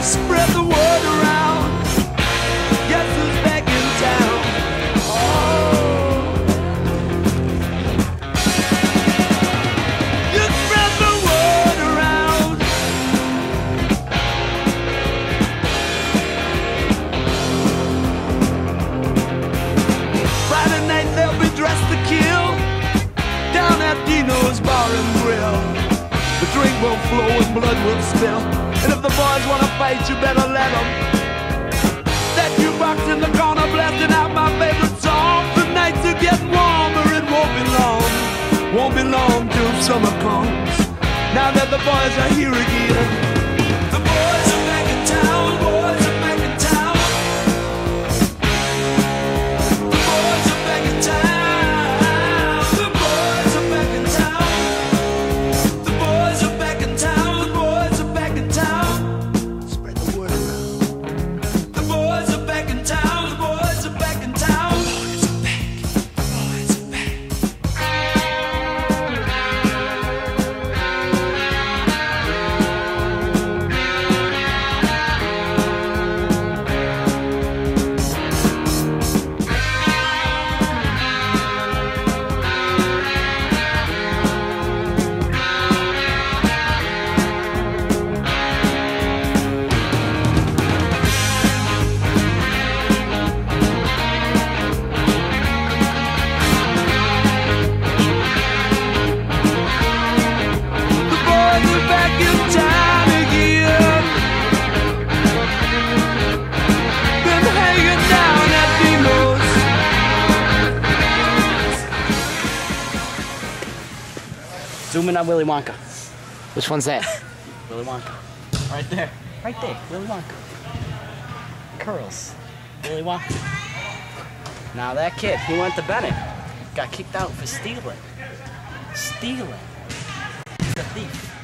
Spread the word around. Back in town? Oh. You spread the word around. Friday night they'll be dressed to kill down at Dino's Bar and Grill. The drink will flow and blood will spill. And if the boys wanna fight, you better let them. That jukebox in the corner blasting out my favorite song. The nights are getting warmer, it won't be long. Won't be long till summer comes. Now that the boys are here again. Zoom in on Willy Wonka. Which one's that? Willy Wonka. Right there. Right there. Willy Wonka. Curls. Willy Wonka. Now that kid, he went to Bennett. Got kicked out for stealing. Stealing. He's a thief.